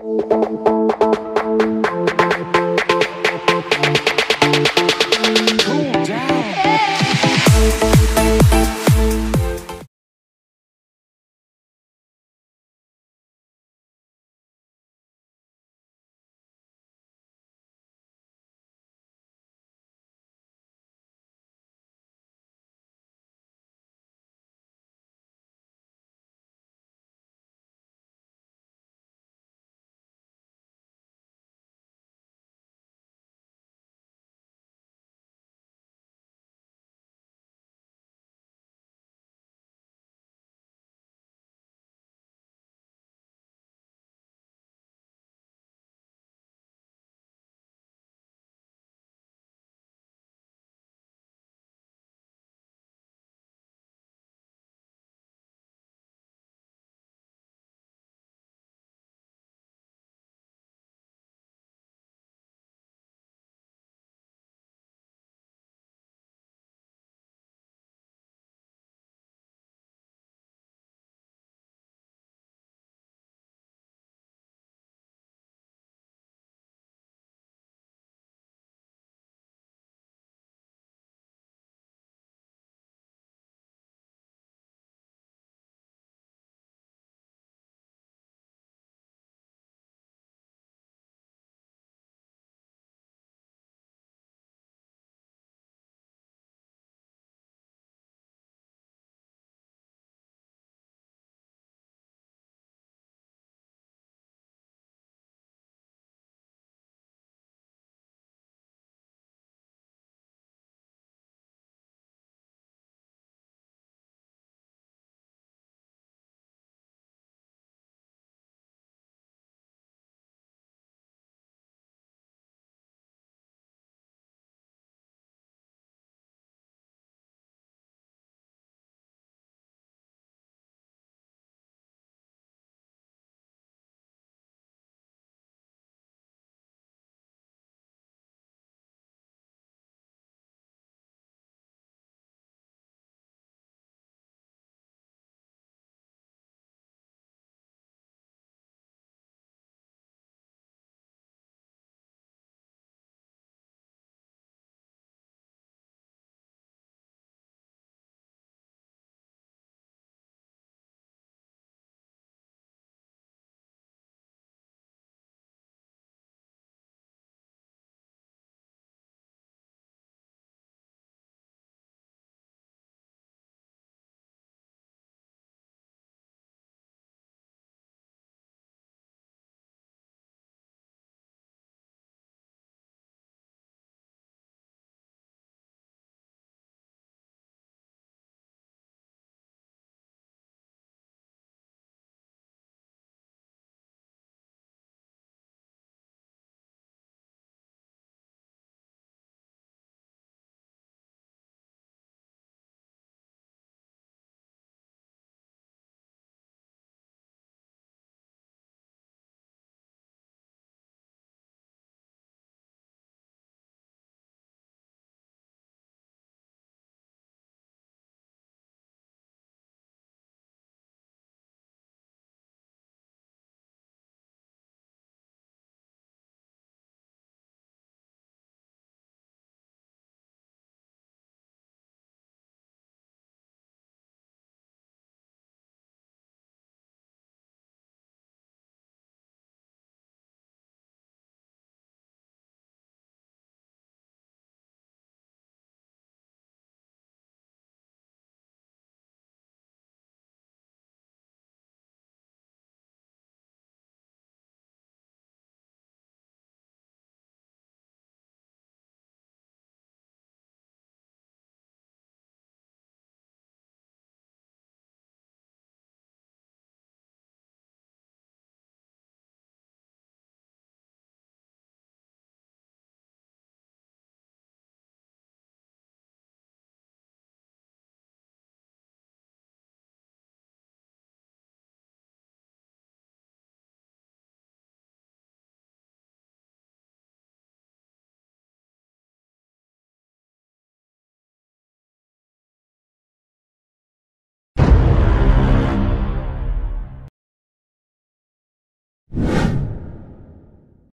Música